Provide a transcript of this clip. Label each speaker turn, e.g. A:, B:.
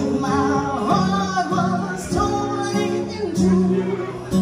A: my heart was torn in two.